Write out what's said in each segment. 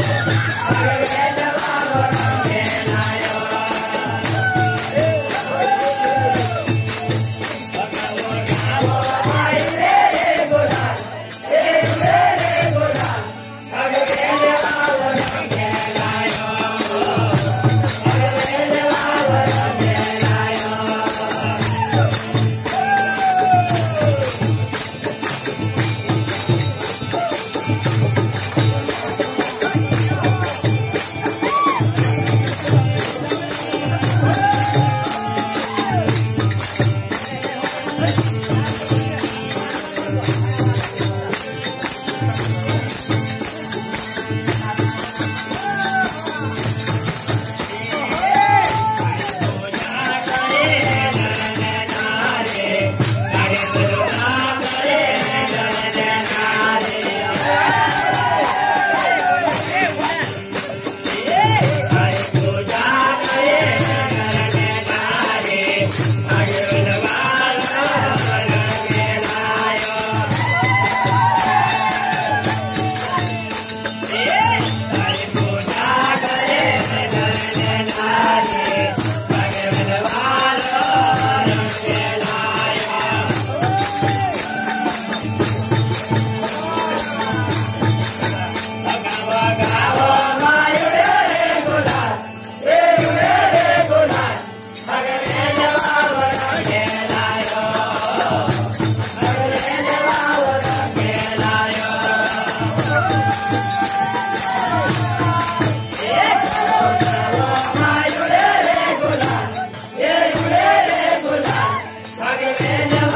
Thank you.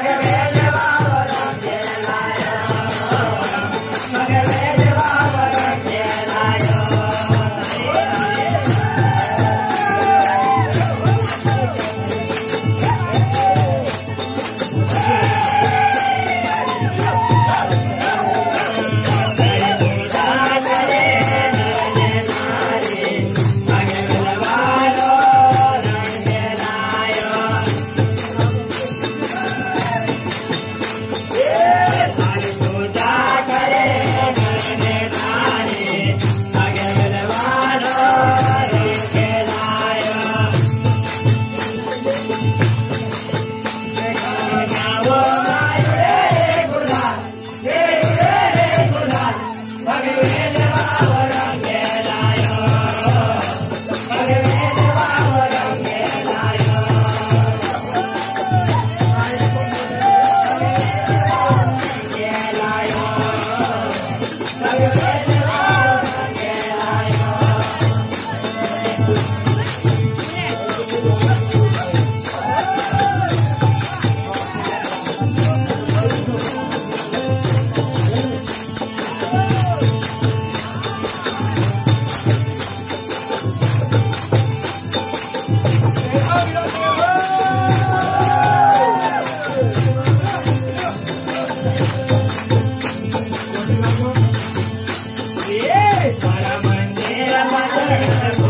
Gracias. Gracias.